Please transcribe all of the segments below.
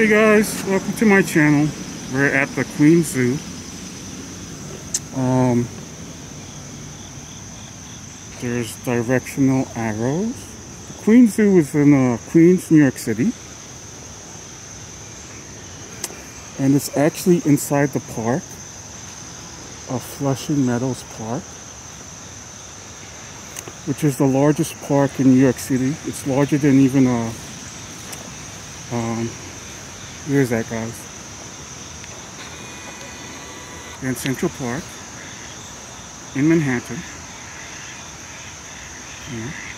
Hey guys, welcome to my channel. We're at the Queen Zoo. Um, there's directional arrows. The Queen Zoo is in uh, Queens, New York City. And it's actually inside the park of Flushing Meadows Park, which is the largest park in New York City. It's larger than even uh, um, Where's that, guys? In Central Park, in Manhattan. Yeah.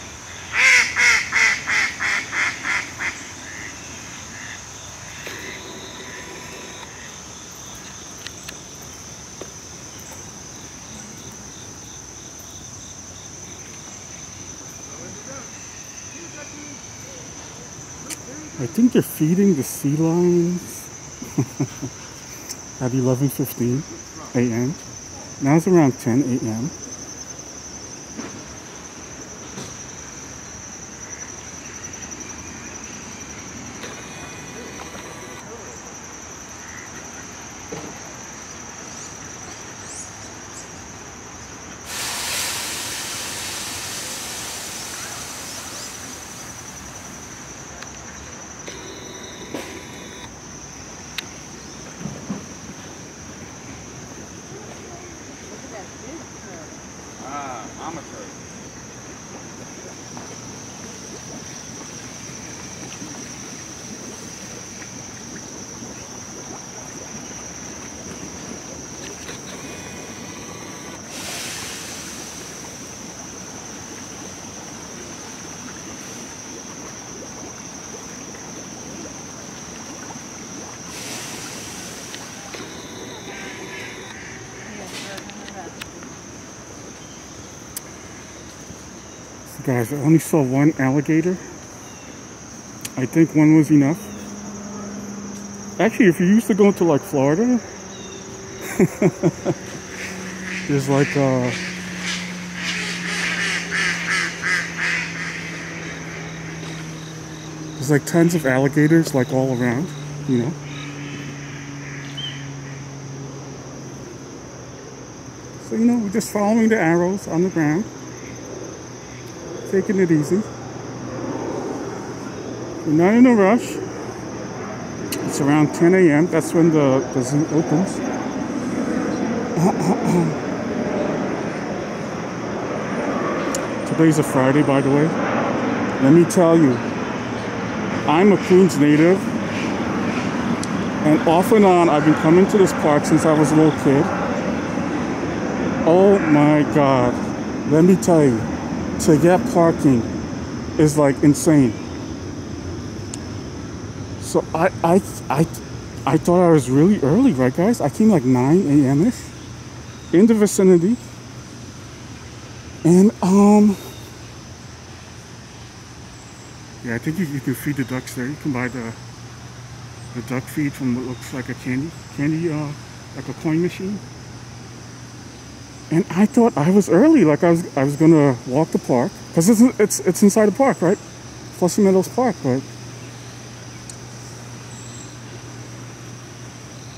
I think they're feeding the sea lions at 11.15 a.m. Now it's around 10 a.m. guys, I only saw one alligator. I think one was enough. Actually, if you used to go to like Florida, there's like uh there's like tons of alligators like all around, you know. So you know, we're just following the arrows on the ground taking it easy. We're not in a rush. It's around 10 a.m. That's when the, the zoo opens. Today's a Friday, by the way. Let me tell you, I'm a Queens native. And off and on, I've been coming to this park since I was a little kid. Oh my God. Let me tell you, to get parking is like insane. So I I I I thought I was really early, right guys? I came like 9 a.m. ish in the vicinity. And um Yeah, I think you, you can feed the ducks there. You can buy the the duck feed from what looks like a candy candy uh like a coin machine. And I thought I was early, like I was I was gonna walk the park because it's it's it's inside the park, right? Flushing Meadows Park, but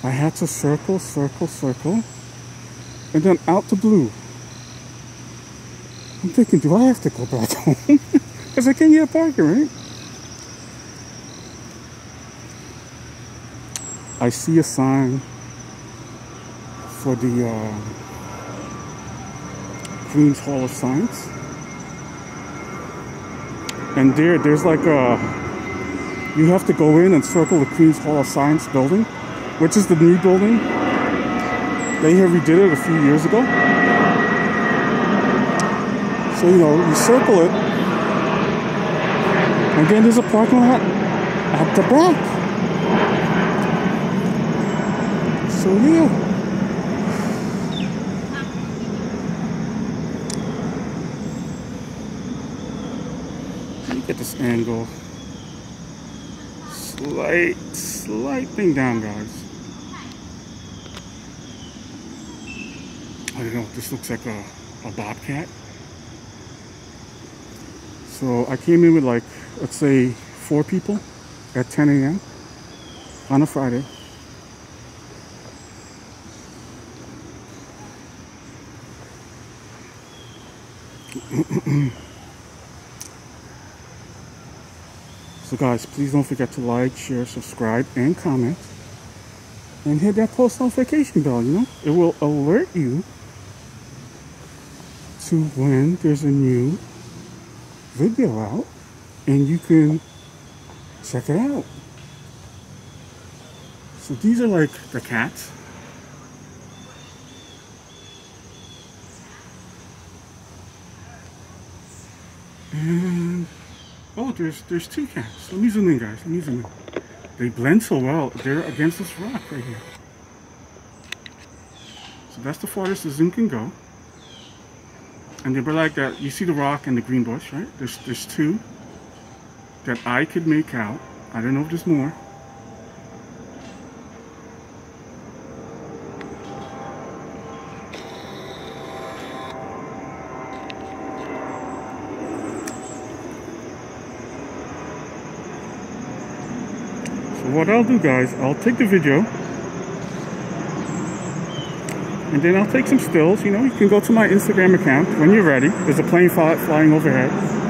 I had to circle, circle, circle, and then out to blue. I'm thinking, do I have to go back home? Because I can't get a parking, right? I see a sign for the. Uh, Queens Hall of Science. And there, there's like a, you have to go in and circle the Queens Hall of Science building, which is the new building. They have redid it a few years ago. So, you know, you circle it, and then there's a parking lot at the back. So, yeah. get this angle. Slight slight thing down guys. I don't know this looks like a, a bobcat. So I came in with like let's say four people at 10 a.m on a Friday. Guys, please don't forget to like, share, subscribe, and comment. And hit that post notification bell, you know? It will alert you to when there's a new video out and you can check it out. So these are like the cats. And oh, there's there's two cats. Let me zoom in, guys. Let me zoom in. They blend so well. They're against this rock right here. So that's the farthest the zoom can go. And they were like that. You see the rock and the green bush, right? There's there's two that I could make out. I don't know if there's more. What I'll do guys, I'll take the video and then I'll take some stills, you know, you can go to my Instagram account when you're ready. There's a plane fly flying overhead.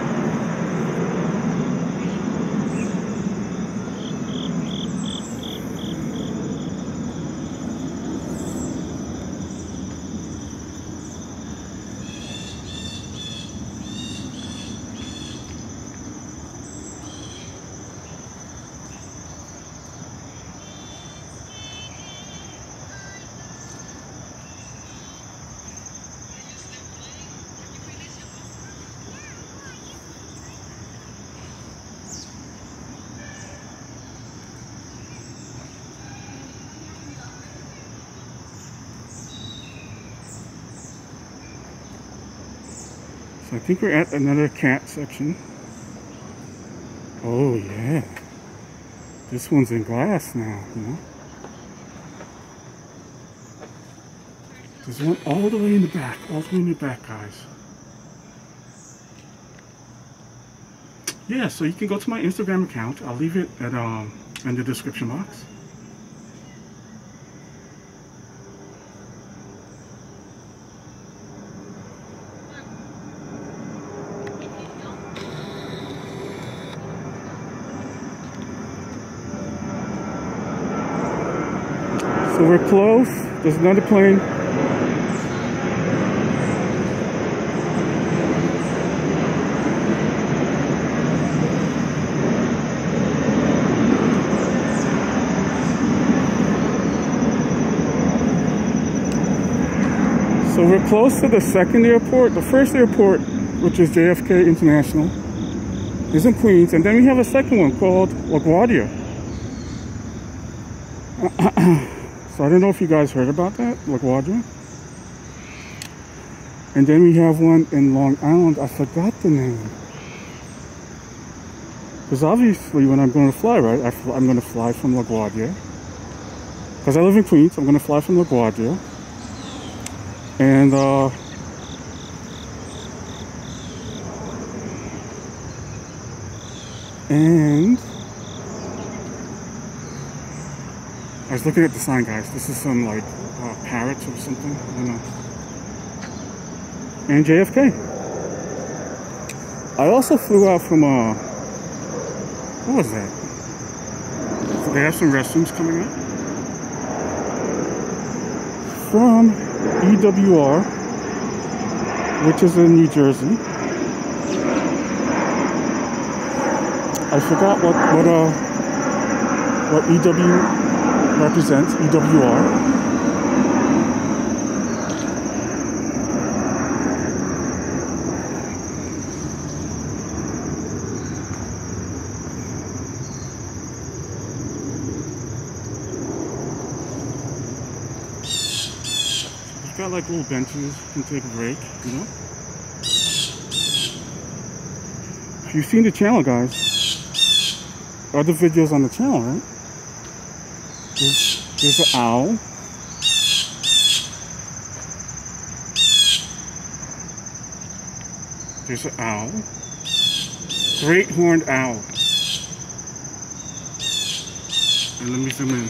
I think we're at another cat section. Oh yeah. This one's in glass now, you know? There's one all the way in the back, all the way in the back, guys. Yeah, so you can go to my Instagram account. I'll leave it at um in the description box. So we're close. There's another plane. So we're close to the second airport. The first airport, which is JFK International, is in Queens. And then we have a second one called LaGuardia. So I don't know if you guys heard about that, LaGuardia. And then we have one in Long Island. I forgot the name. Because obviously when I'm going to fly, right, I am going to fly from LaGuardia. Because I live in Queens, I'm going to fly from LaGuardia. And, uh, and I was looking at the sign, guys. This is some like uh, parrots or something. I don't know. And JFK. I also flew out from uh, what was that? So they have some restrooms coming up from EWR, which is in New Jersey. I forgot what what uh what EW represents EWR. You've got like little benches, you can take a break, you know? You've seen the channel, guys, other videos on the channel, right? There's, there's an owl. There's an owl. Great horned owl. And let me zoom in.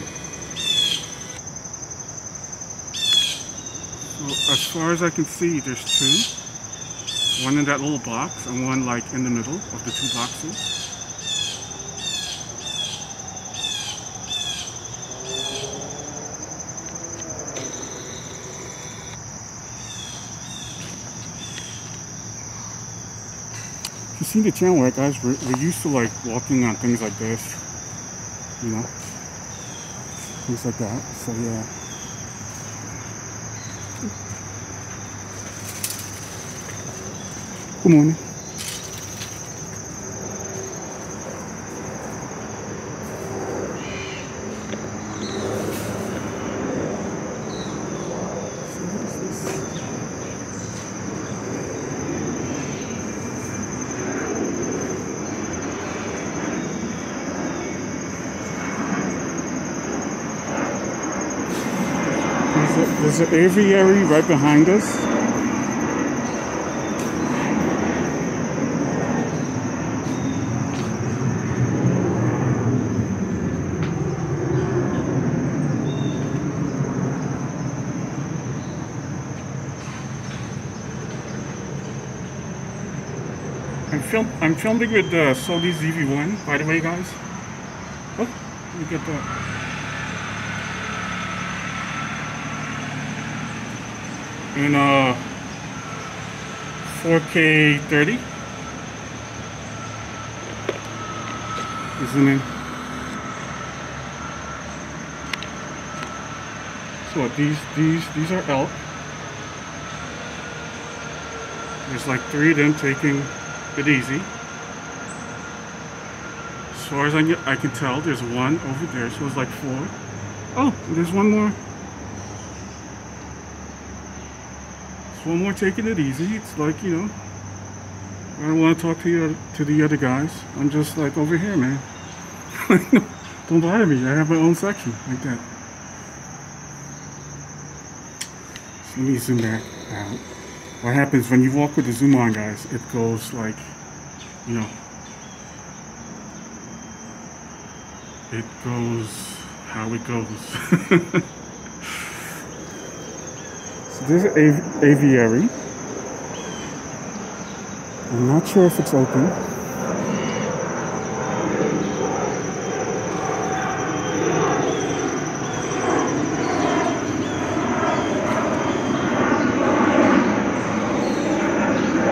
As far as I can see, there's two. One in that little box and one like in the middle of the two boxes. Seen the channel, right, guys? We're, we're used to like walking on things like this, you know, things like that. So yeah. Good morning. There's, an aviary right behind us. I'm I'm filming with the Sony ZV-1, by the way, guys. Oh, you get that. In uh 4K 30. Isn't it? So what, these these these are elk. There's like three of them taking it easy. As far as I can, I can tell, there's one over there, so it's like four. Oh, there's one more. One more taking it easy. It's like, you know, I don't want to talk to you to the other guys. I'm just like over here, man. don't bother me. I have my own section like that. So let me zoom back out. What happens when you walk with the zoom on, guys? It goes like, you know, it goes how it goes. So there's an av aviary. I'm not sure if it's open.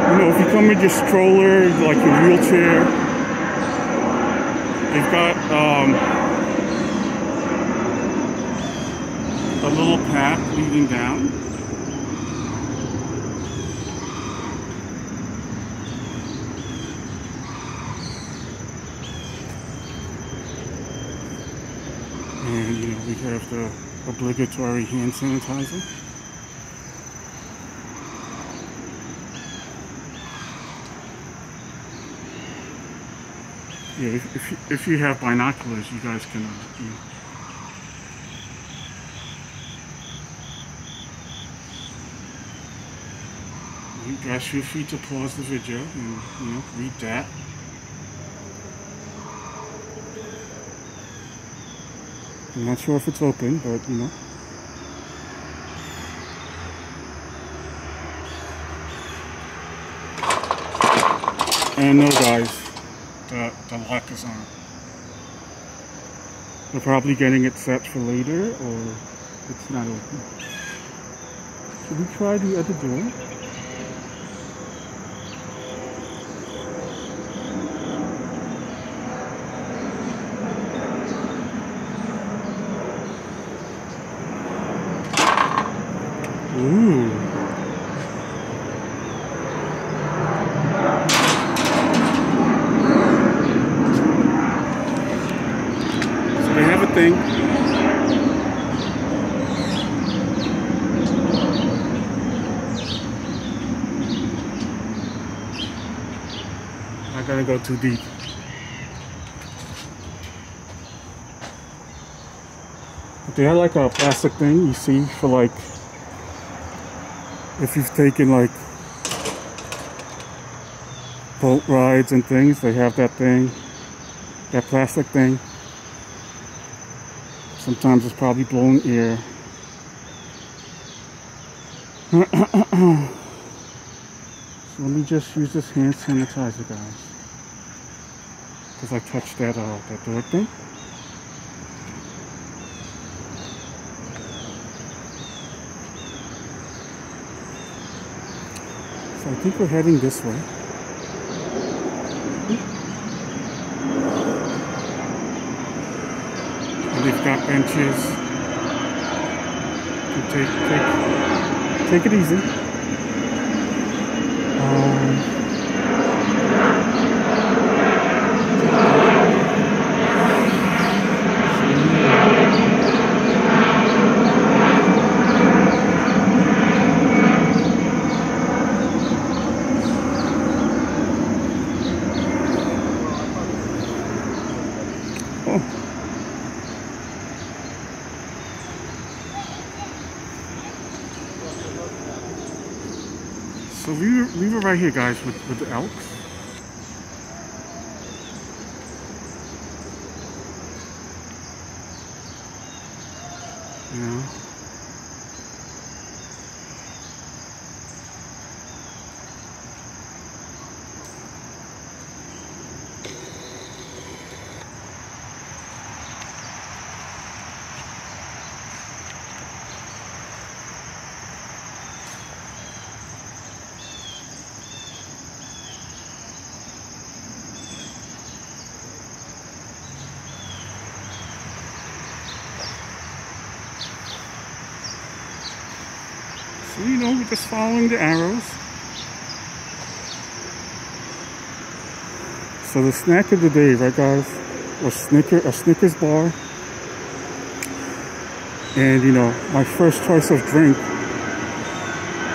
You know, if you come with your stroller, like your wheelchair, they've got um, a little path leading down. And you know, we have the obligatory hand sanitizer. Yeah, if, if, you, if you have binoculars, you guys can, uh, you know, you guys feel free to pause the video and, you know, read that. I'm not sure if it's open, but you know. And no guys, the, the lock is on. We're probably getting it set for later or it's not open. Should we try the other door? Ooh. So they have a thing. Not gonna go too deep. They have like a plastic thing you see for like if you've taken like boat rides and things, they have that thing, that plastic thing. Sometimes it's probably blowing air. so let me just use this hand sanitizer, guys. Because I touched that, uh, that door thing. So I think we're heading this way. They've got benches. Take take take it easy. Um, oh. So we were, we were right here, guys, with, with the elks. Just following the arrows. So the snack of the day, right guys, was Snicker, a Snickers bar. And you know, my first choice of drink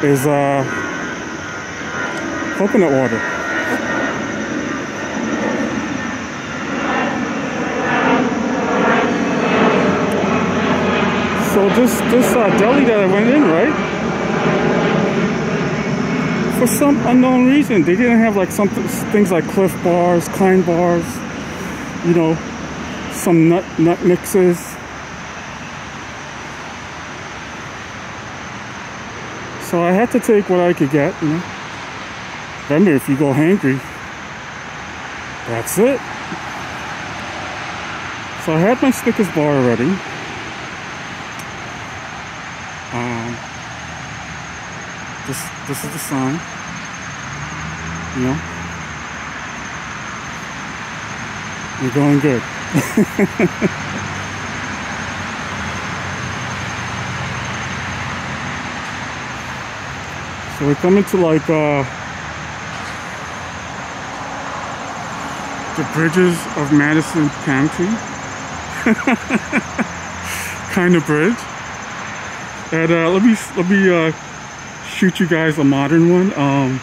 is uh, coconut water. So this this uh, deli that I went in, right? For some unknown reason, they didn't have like some things like Clif bars, Klein bars, you know, some nut nut mixes. So I had to take what I could get, you know. Remember, if you go hangry, that's it. So I had my Snickers bar already. Um, this is the sign. You know, you're going good. so we're coming to like uh, the bridges of Madison County, kind of bridge. And uh, let me let me uh, shoot you guys a modern one. Um,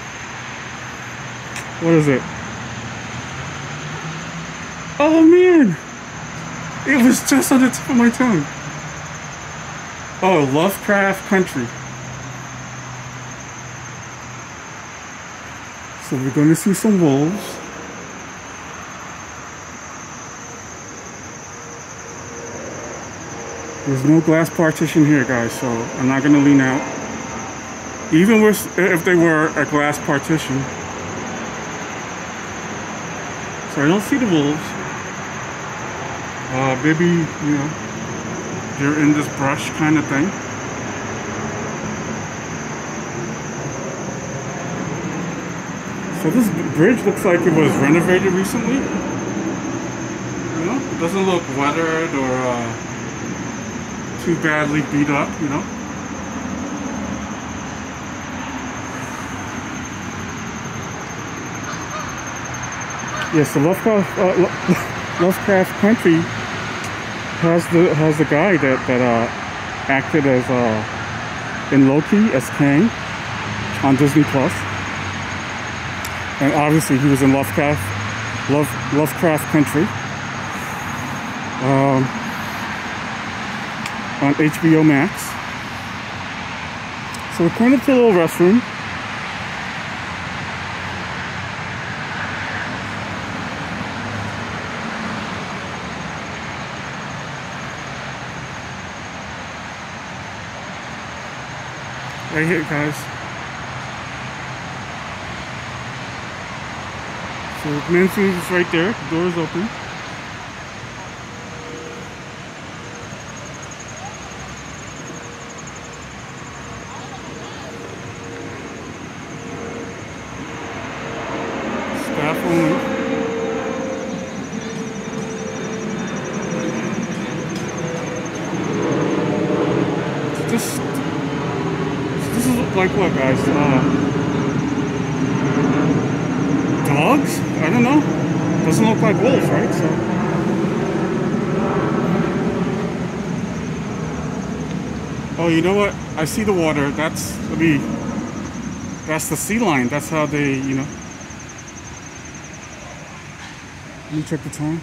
what is it? Oh man, it was just on the tip of my tongue. Oh, Lovecraft Country. So we're going to see some wolves. There's no glass partition here, guys, so I'm not gonna lean out. Even with, if they were a glass partition. So I don't see the wolves. Uh, maybe, you know, they're in this brush kind of thing. So this bridge looks like it was renovated recently. You know, it doesn't look weathered or uh, too badly beat up, you know. Yes, the Lovecraft, uh, Lovecraft Country has the has the guy that that uh, acted as uh, in Loki as Kang on Disney Plus, and obviously he was in Lovecraft Love Lovecraft Country. Um, on HBO Max. So we're going to a little restroom. Right here, guys. So the men's is right there. The door is open. Staff only. So This, so this is like what, guys? Uh, dogs? I don't know. Doesn't look like wolves, right? So. Oh, you know what? I see the water. That's let me. That's the sea line. That's how they, you know. Let me check the time.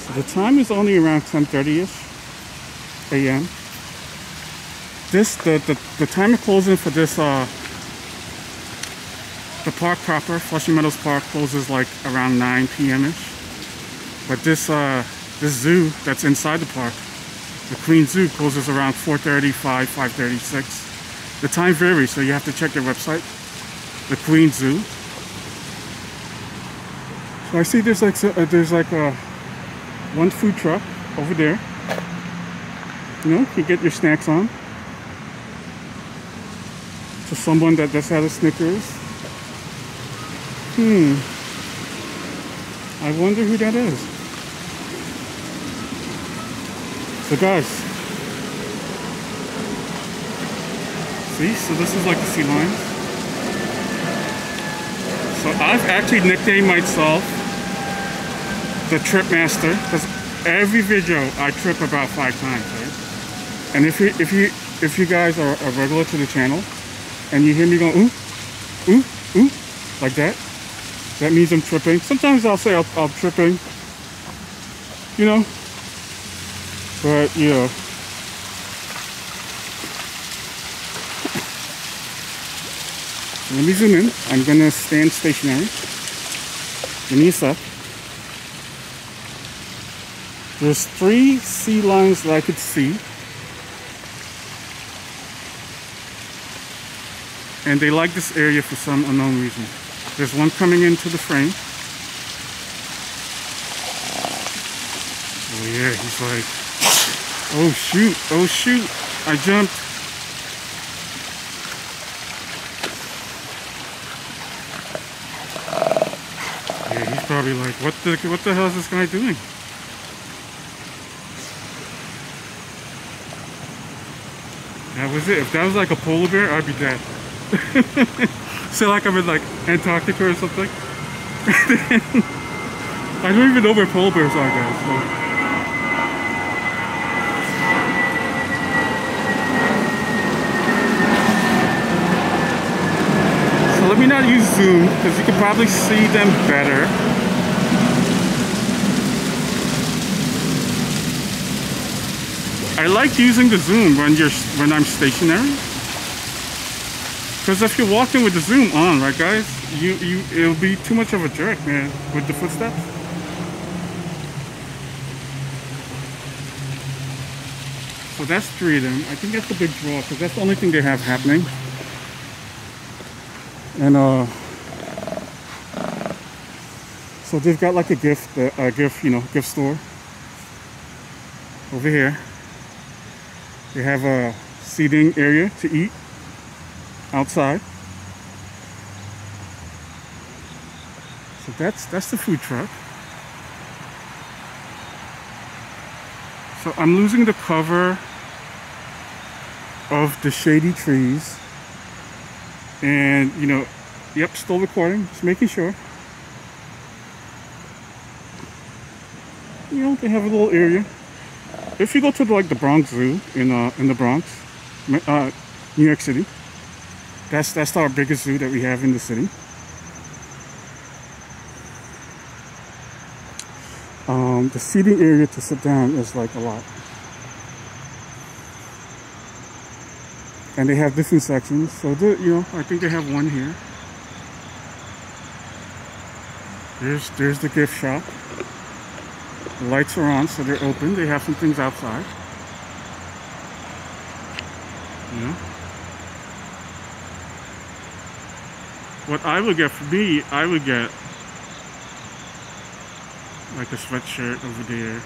So the time is only around 10:30ish a.m. This the, the the time of closing for this uh the park proper, Flushing Meadows Park closes like around 9 p.m. ish. But this uh this zoo that's inside the park, the Queen Zoo closes around 4:30, 5, 5:30, 6. The time varies, so you have to check their website. The Queen Zoo. So I see there's like uh, there's like a one food truck over there. You know, you get your snacks on. To someone that just had a Snickers. Hmm. I wonder who that is. So guys. See, so this is like the sea lions. So I've actually nicknamed myself the Trip Master because every video I trip about five times, right? And if you if you if you guys are a regular to the channel and you hear me go ooh, ooh, ooh, like that, that means I'm tripping. Sometimes I'll say I'll, I'm tripping, you know, but you know. Let me zoom in. I'm gonna stand stationary. Give me a sec. There's three sea lions that I could see. And they like this area for some unknown reason. There's one coming into the frame. Oh yeah, he's like, oh shoot, oh shoot, I jumped. Yeah, he's probably like, what the, what the hell is this guy doing? That was it. If that was like a polar bear, I'd be dead. so like I'm in like Antarctica or something. I don't even know where polar bears are, guys. So. So let me not use zoom because you can probably see them better. I like using the zoom when you're when I'm stationary. Because if you're walking with the zoom on, right guys, you you it'll be too much of a jerk, man, with the footsteps. So that's three of them. I think that's the big draw because that's the only thing they have happening. And uh, so they've got like a gift, uh, a gift, you know, gift store over here. They have a seating area to eat outside. So that's that's the food truck. So I'm losing the cover of the shady trees. And you know, yep, still recording, just making sure. You know, they have a little area if you go to the, like the Bronx Zoo in uh, in the Bronx, uh, New York City, that's that's our biggest zoo that we have in the city. Um, the seating area to sit down is like a lot, and they have different sections. So the, you know, I think they have one here. There's there's the gift shop. The lights are on, so they're open. They have some things outside. You know? What I would get for me, I would get like a sweatshirt over there.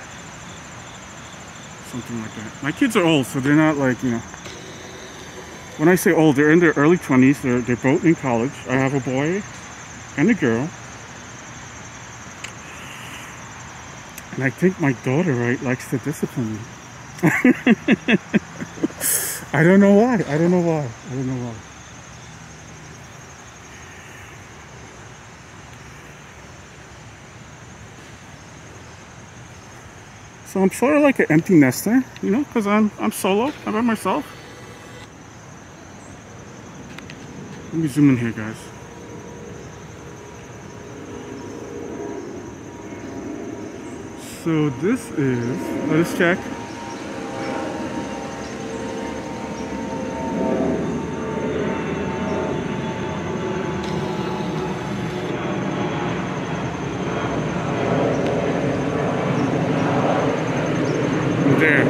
Something like that. My kids are old, so they're not like, you know. When I say old, they're in their early 20s. They're, they're both in college. I have a boy and a girl. And I think my daughter, right, likes to discipline me. I don't know why. I don't know why. I don't know why. So I'm sort of like an empty nester, you know, because I'm I'm solo. I'm by myself. Let me zoom in here, guys. So this is, let us check. There.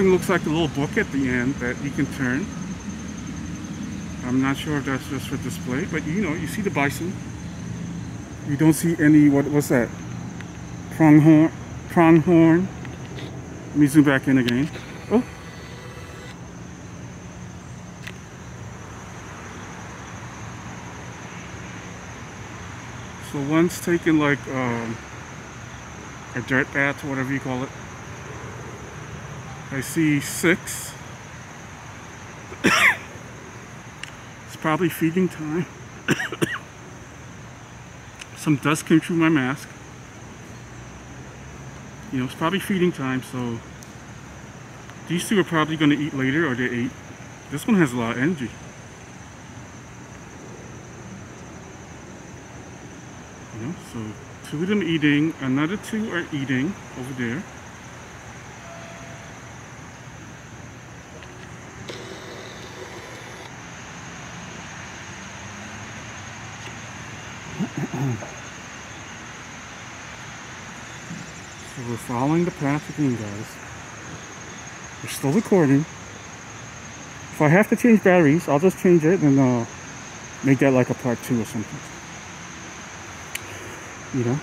Something looks like a little book at the end that you can turn. I'm not sure if that's just for display, but you know, you see the bison. You don't see any, what what's that? Pronghorn, pronghorn. Let me zoom back in again. Oh. So one's taking like um, a dirt bath, or whatever you call it. I see six. it's probably feeding time. Some dust came through my mask. You know, it's probably feeding time, so these two are probably going to eat later or they ate. This one has a lot of energy. You know, so two of them eating, another two are eating over there. Following the path again, guys. We're still recording. If I have to change batteries, I'll just change it and uh, make that like a part two or something. You know?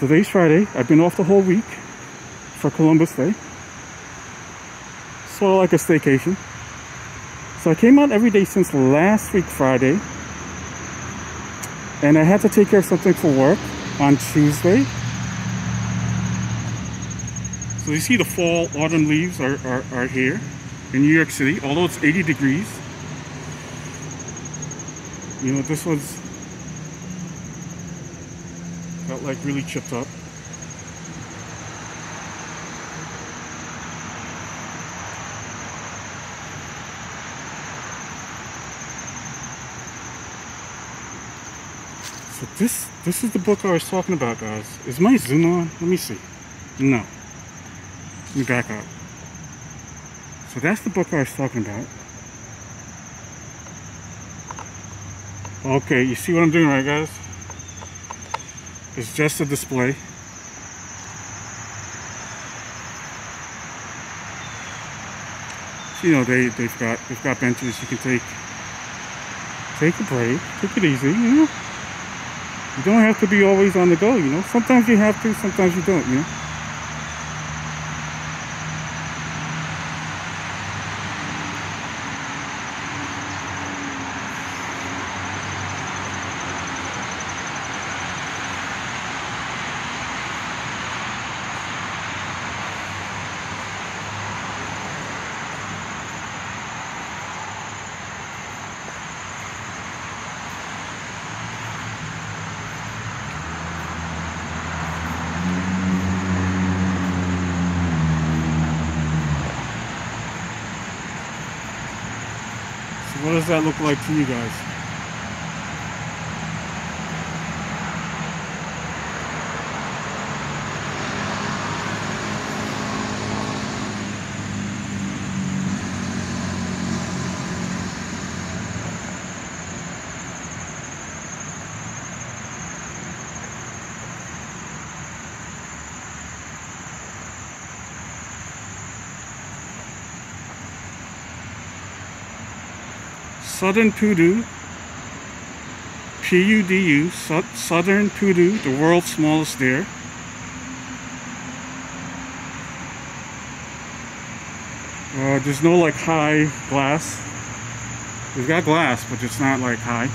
Today's Friday. I've been off the whole week for Columbus Day. Sort of like a staycation. So I came out every day since last week Friday. And I had to take care of something for work on Tuesday. So you see the fall, autumn leaves are, are, are here in New York City, although it's 80 degrees. You know, this one's got like really chipped up. So this this is the book I was talking about, guys. Is my zoom on? Let me see. No. Let me back up. So that's the book I was talking about. Okay, you see what I'm doing right, guys? It's just a display. So, you know, they, they've got they've got benches you can take take a break, take it easy, you know. You don't have to be always on the go, you know. Sometimes you have to, sometimes you don't, you know. So what does that look like to you guys? Southern Pudu, P-U-D-U, Southern Pudu, the world's smallest deer. Uh, there's no like high glass. We've got glass, but it's not like high.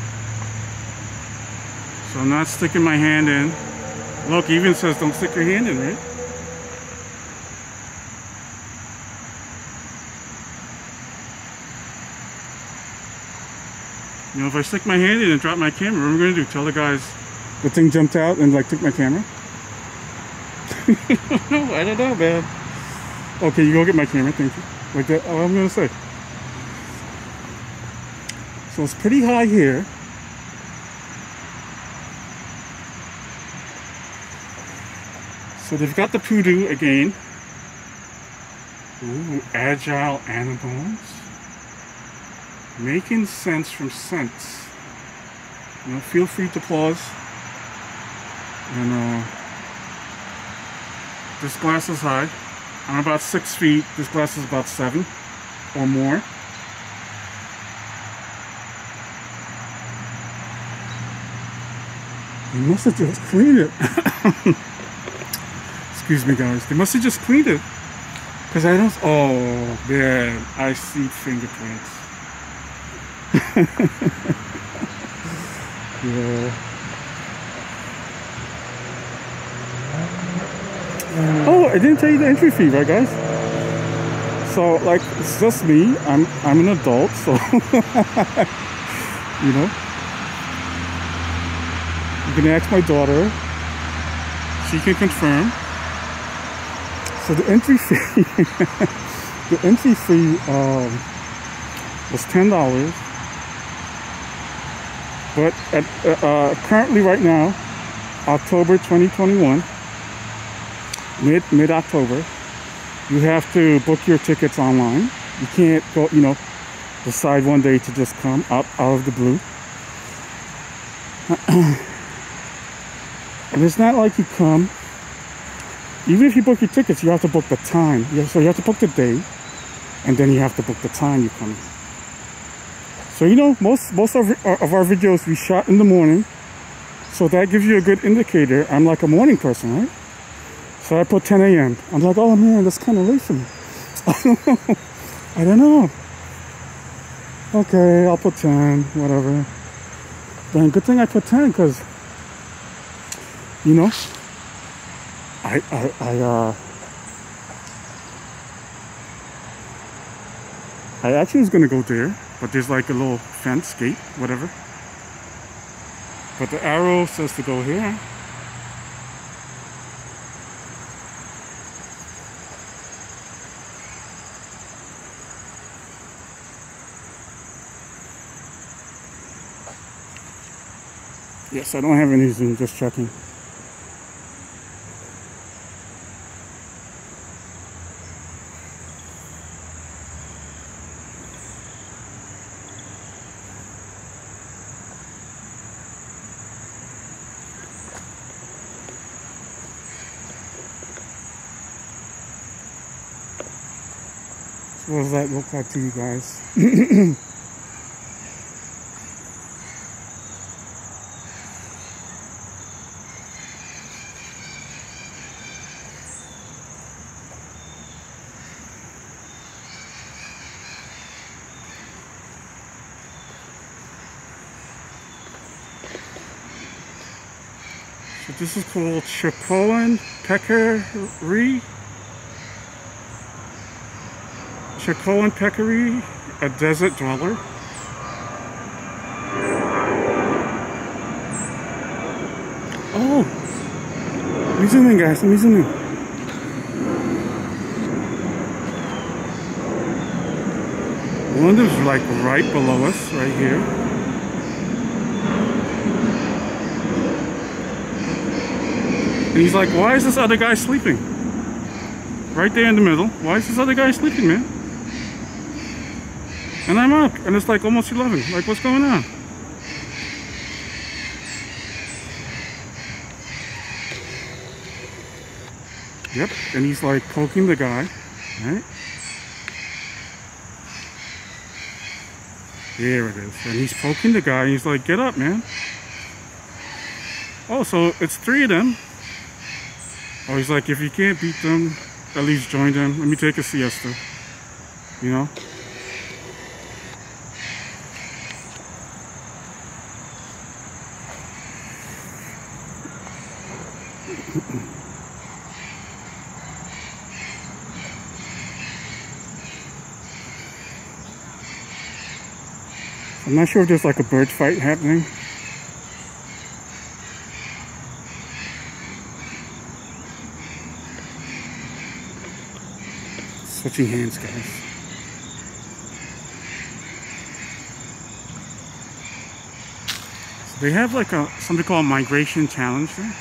So I'm not sticking my hand in. Look, even says don't stick your hand in, right? You know, if I stick my hand in and drop my camera, what am I going to do? Tell the guys the thing jumped out and like took my camera? I don't know, man. Okay, you go get my camera, thank you. Like that, all I'm going to say. So it's pretty high here. So they've got the Pudu again. Ooh, agile animals. Making sense from sense. You know, feel free to pause. And uh, this glass is high. I'm about six feet. This glass is about seven or more. They must have just cleaned it. Excuse me, guys. They must have just cleaned it. Because I don't... Oh, man. I see fingerprints. Yeah. Oh, I didn't tell you the entry fee, right, guys? So, like, it's just me. I'm I'm an adult, so you know. You can ask my daughter. She can confirm. So the entry fee, the entry fee um, was ten dollars, but at, uh, uh currently right now, October 2021 mid mid October. You have to book your tickets online. You can't go, you know, decide one day to just come up out of the blue. and it's not like you come. Even if you book your tickets, you have to book the time. So you have to book the day, and then you have to book the time you come. So you know, most most of, of our videos we shot in the morning, so that gives you a good indicator. I'm like a morning person, right? So I put 10 a.m. I'm like, oh man, that's kind of late for me. I don't know. Okay, I'll put 10, whatever. Then good thing I put 10 because, you know, I, I, I, uh, I actually was gonna go there, but there's like a little fence gate, whatever. But the arrow says to go here. Yes, I don't have any zoom, just checking. What does that look like to you guys? So this is called Chacoan Peccary. Chacoan Peccary, a desert dweller. Oh! Let me zoom in guys, let me zoom in. One is like right below us, right here. And he's like, why is this other guy sleeping? Right there in the middle. Why is this other guy sleeping, man? And I'm up, and it's like almost 11. Like, what's going on? Yep, and he's like poking the guy, right? There it is. And he's poking the guy. And he's like, get up, man. Oh, so it's three of them. Oh, he's like, if you can't beat them, at least join them. Let me take a siesta. You know? I'm not sure if there's like a bird fight happening. Switching hands, guys. So they have like a something called migration challenge. I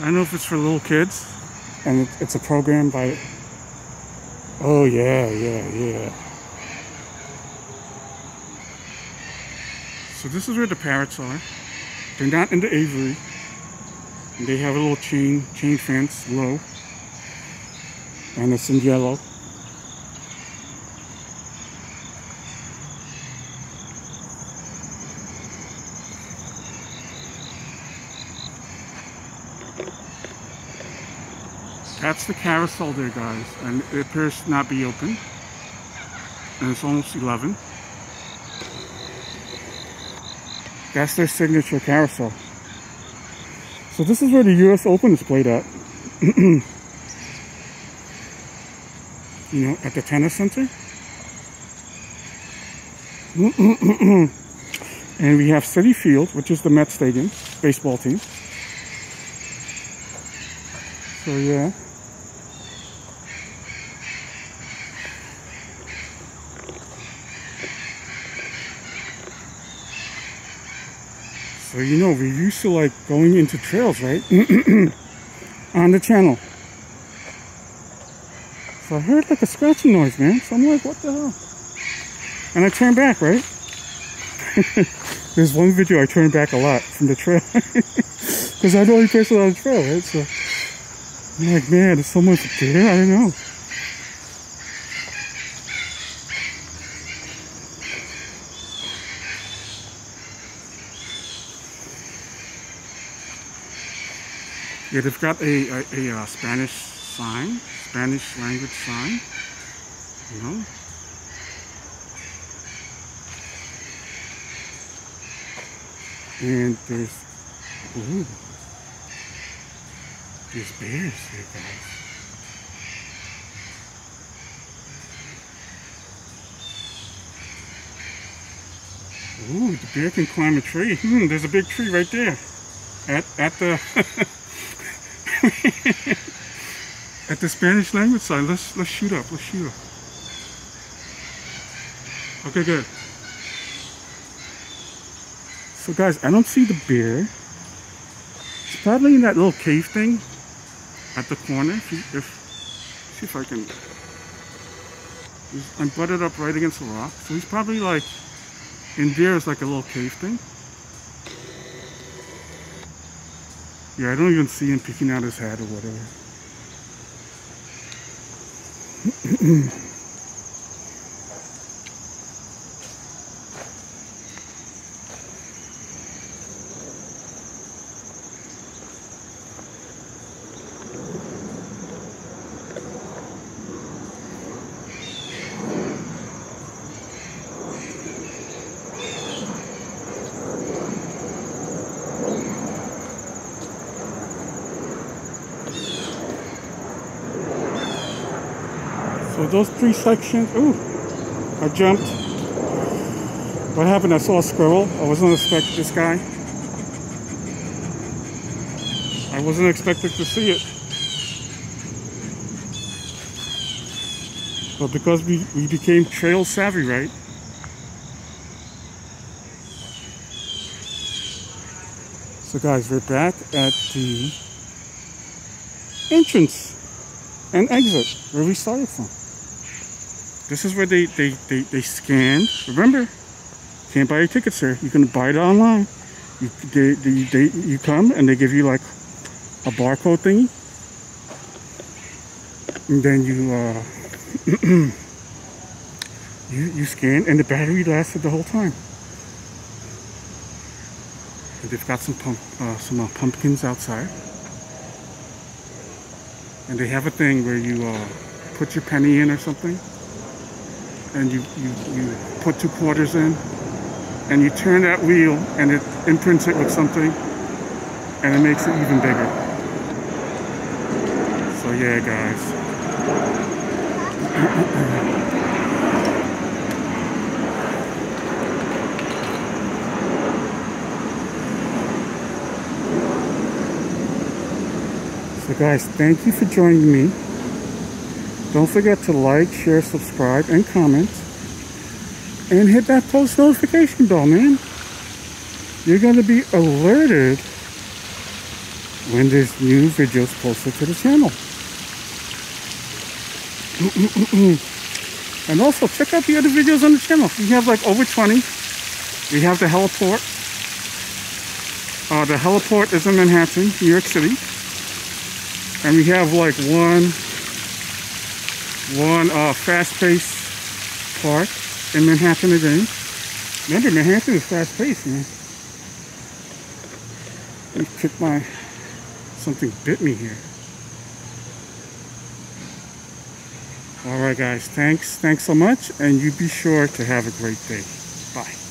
don't know if it's for little kids, and it's a program by. Oh yeah, yeah, yeah. So this is where the parrots are. They're not in the aviary. They have a little chain chain fence low and it's in yellow. That's the carousel there guys and it appears to not be open and it's almost 11. That's their signature carousel. So this is where the US Open is played at. you know, at the tennis center. and we have Citi Field, which is the Met Stadium, baseball team. So yeah. So you know, we used to like going into trails, right? On the channel. So I heard like a scratching noise, man. So I'm like, what the hell? And I turned back, right? There's one video I turned back a lot from the trail. Because I'm only person on the trail, right? So I'm like, man, is someone there? I don't know. Yeah, they've got a, a, a, a uh, Spanish sign Spanish language sign, you know. And there's, ooh, there's bears here, guys. Ooh, the bear can climb a tree. Hmm, there's a big tree right there. At, at the... at the Spanish language side. Let's let's shoot up. Let's shoot up. Okay, good. So guys, I don't see the bear. It's probably in that little cave thing at the corner. If, if see if I can. I'm butted up right against the rock, so he's probably like in there is like a little cave thing. Yeah, I don't even see him picking out his hat or whatever. those three sections, ooh, I jumped. What happened? I saw a squirrel. I wasn't expecting this guy. I wasn't expecting to see it. But because we, we became trail savvy, right? So guys, we're back at the entrance and exit where we started from. This is where they, they, they, they scan. Remember, can't buy your tickets there. You can buy it online. You, they, they, they, you come and they give you like a barcode thingy. And then you uh, you, you scan and the battery lasted the whole time. And they've got some pump, uh, some uh, pumpkins outside. And they have a thing where you uh, put your penny in or something. And you, you, you put two quarters in. And you turn that wheel and it imprints it with something. And it makes it even bigger. So yeah, guys. So guys, thank you for joining me. Don't forget to like, share, subscribe, and comment. And hit that post notification bell, man. You're going to be alerted when there's new videos posted to the channel. and also, check out the other videos on the channel. We have like over 20. We have the heliport. Uh, the heliport is in Manhattan, New York City and we have like one one uh, fast-paced park in Manhattan again. Remember, Manhattan is fast-paced, man. Let me kick my something bit me here. All right, guys. Thanks. Thanks so much, and you be sure to have a great day. Bye.